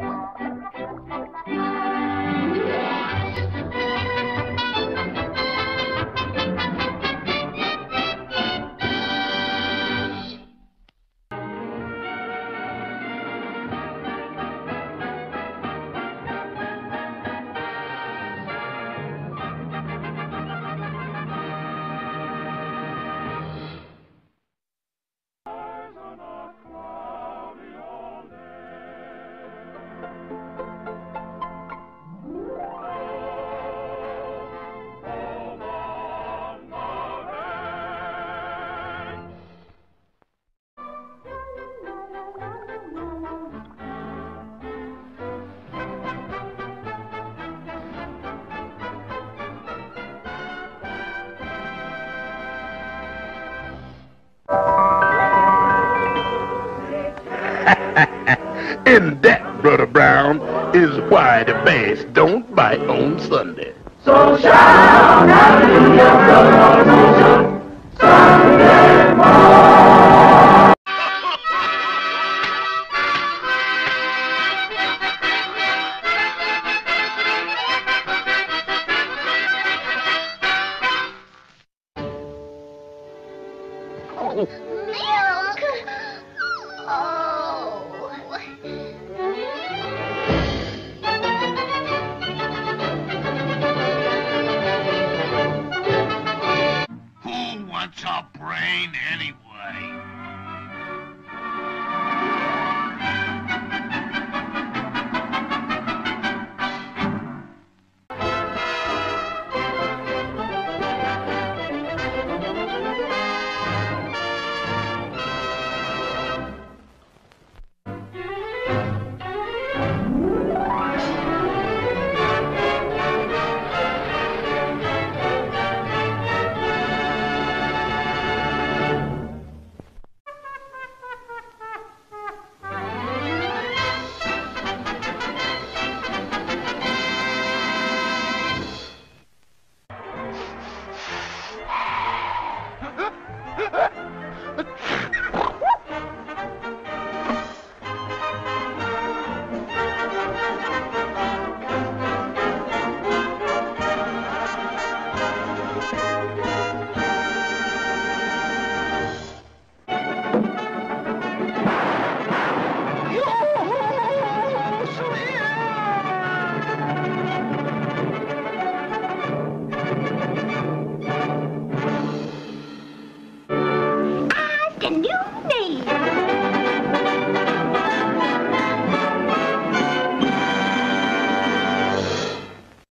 Yeah. And that, Brother Brown, is why the bass don't bite on Sunday. So shout hallelujah, brother, Sunday morning. Milk! Oh. brain anyway.